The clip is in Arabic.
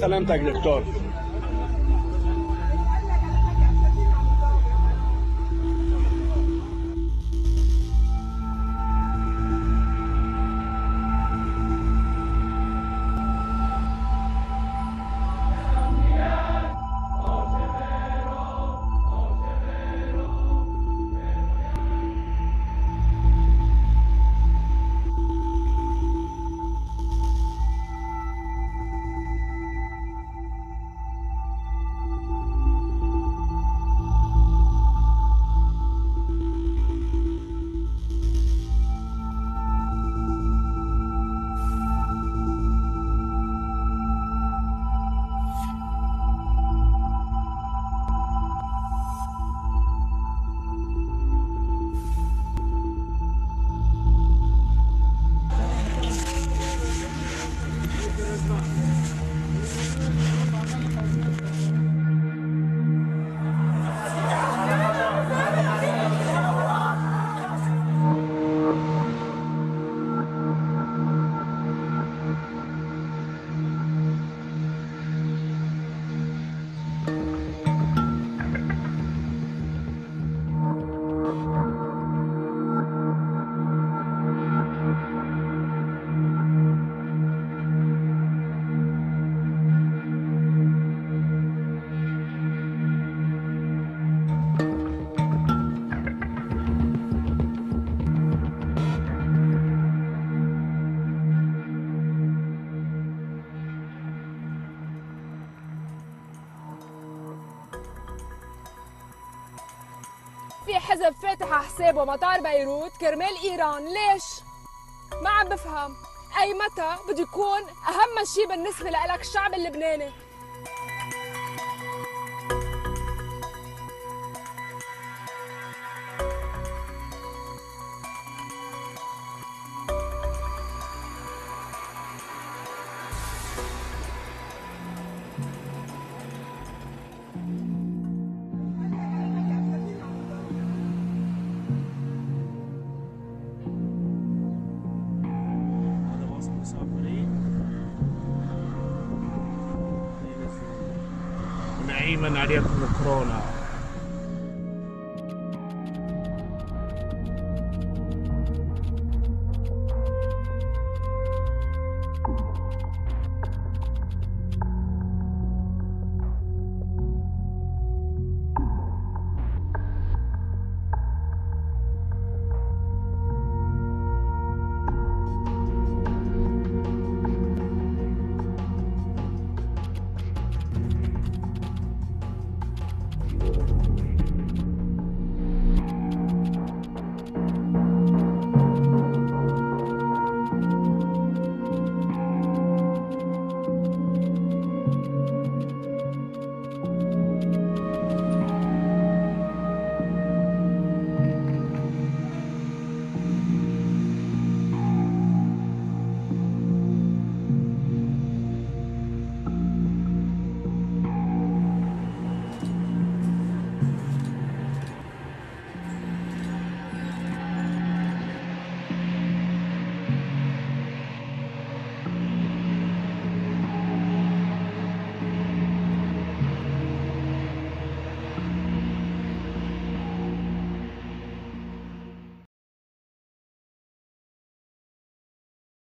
سلامتك دكتور في حزب فاتح حسابه مطار بيروت كرمال إيران. ليش؟ ما عم بفهم. أي متى بده يكون أهم شيء بالنسبة لك الشعب اللبناني؟ name and idea from the corona.